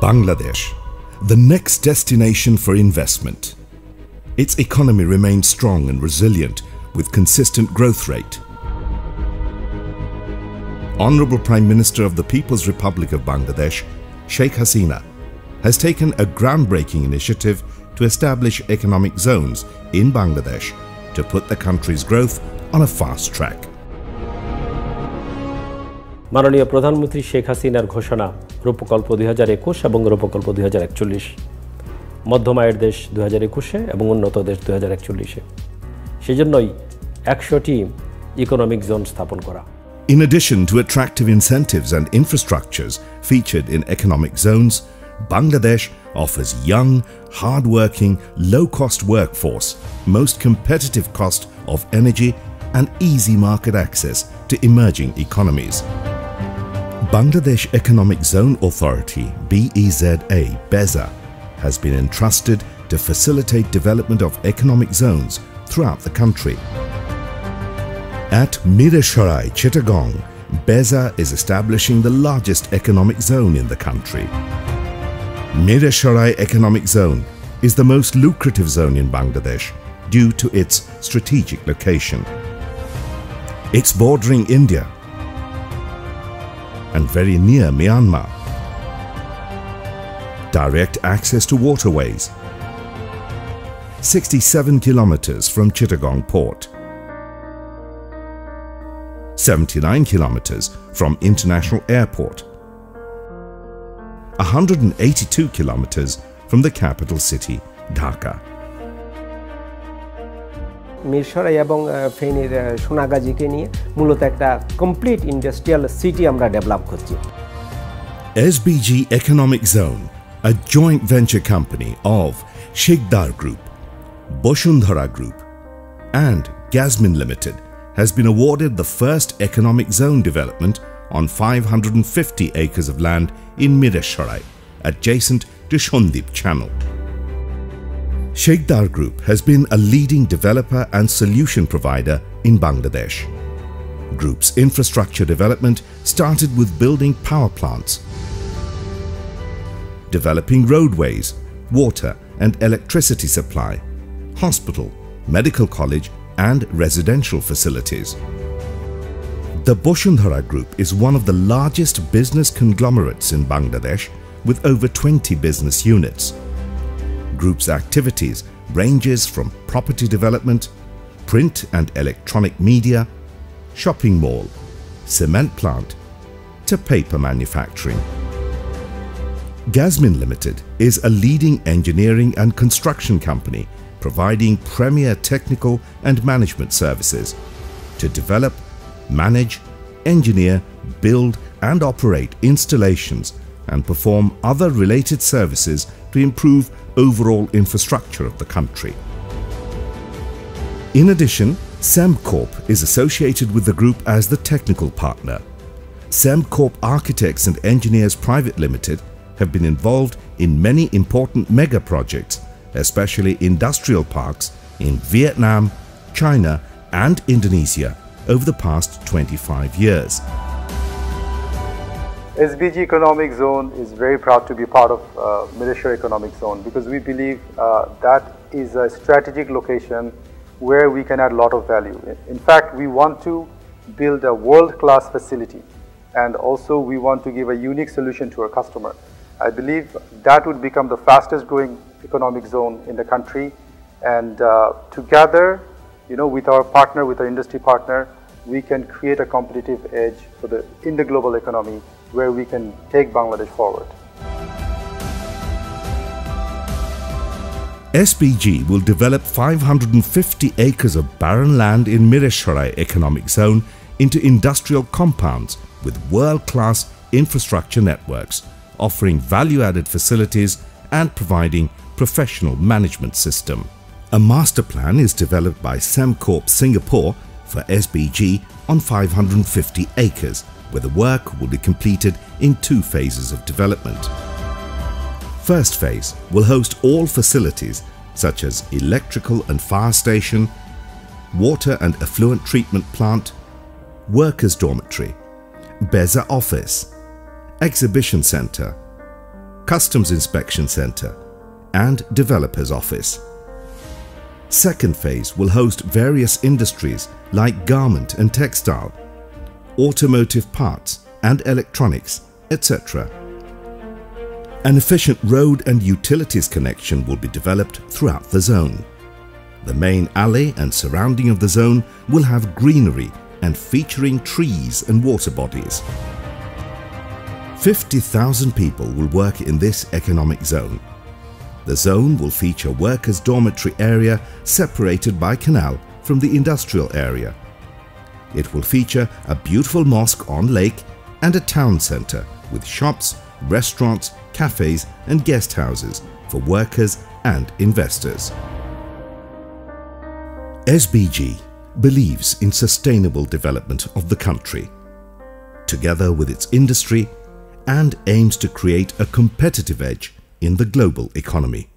Bangladesh, the next destination for investment. Its economy remains strong and resilient with consistent growth rate. Honorable Prime Minister of the People's Republic of Bangladesh, Sheikh Hasina, has taken a groundbreaking initiative to establish economic zones in Bangladesh to put the country's growth on a fast track. মাননীয় প্রধানমন্ত্রী শেখ হাসিনার ঘোষণা রূপকল্প দুই হাজার একুশ এবং রূপকল্প দুই হাজার একচল্লিশ মধ্যম আয়ের দেশ দু হাজার একুশে এবং উন্নত দেশ দু হাজার একচল্লিশে সেজন্যই একশোটি ইকোনমিক জোন স্থাপন করা In addition to attractive incentives and infrastructures featured in economic zones, Bangladesh offers young, hard-working, low-cost workforce, most competitive cost of energy and easy market access to emerging economies. Bangladesh Economic Zone Authority BEZA BEZA has been entrusted to facilitate development of economic zones throughout the country. At Mirasharai, Chittagong, BEZA is establishing the largest economic zone in the country. Mirasharai Economic Zone is the most lucrative zone in Bangladesh due to its strategic location. It's bordering India and very near Myanmar. Direct access to waterways. 67 kilometers from Chittagong port. 79 kilometers from International Airport. 182 kilometers from the capital city, Dhaka. Mirsarai এবং ফেনীর সোনাগাজীকে নিয়ে মূলত একটা complete industrial city আমরা develop করছি SBG Economic Zone, a joint venture company of Shikdar Group, Boshundhara Group, and Gasmin Limited, has been awarded the first economic zone development on 550 acres of land in Mirasharai, adjacent to Shondip Channel. Sikdar Group has been a leading developer and solution provider in Bangladesh. Group's infrastructure development started with building power plants, developing roadways, water and electricity supply, hospital, medical college and residential facilities. The Bashundhara Group is one of the largest business conglomerates in Bangladesh with over 20 business units. Group's activities ranges from property development, print and electronic media, shopping mall, cement plant to paper manufacturing. Gasmin Limited is a leading engineering and construction company providing premier technical and management services to develop, manage, engineer, build and operate installations and perform other related services to improve overall infrastructure of the country. In addition, Sembcorp is associated with the group as the technical partner. Sembcorp Architects and Engineers Private Limited have been involved in many important mega projects, especially industrial parks in Vietnam, China and Indonesia over the past 25 years. SBG Economic Zone is very proud to be part of uh, Economic Zone because we believe uh, that is a strategic location where we can add a lot of value. In fact, we want to build a world-class facility and also we want to give a unique solution to our customer. I believe that would become the fastest growing economic zone in the country and uh, together, you know, with our partner, with our industry partner, we can create a competitive edge for the, in the global economy where we can take Bangladesh forward. SBG will develop 550 acres of barren land in Mirasharai Economic Zone into industrial compounds with world-class infrastructure networks, offering value-added facilities and providing professional management system. A master plan is developed by Sembcorp Singapore for SBG on 550 acres, where the work will be completed in two phases of development. First phase will host all facilities such as electrical and fire station, water and effluent treatment plant, workers' dormitory, Beza office, exhibition center, Customs Inspection Center, and Developers Office. Second phase will host various industries like garment and textile, automotive parts and electronics, etc. An efficient road and utilities connection will be developed throughout the zone. The main alley and surrounding of the zone will have greenery and featuring trees and water bodies. 50,000 people will work in this economic zone. The zone will feature workers' dormitory area separated by canal from the industrial area. It will feature a beautiful mosque on lake and a town centre with shops, restaurants, cafes and guest houses for workers and investors. SBG believes in sustainable development of the country, together with its industry and aims to create a competitive edge in the global economy.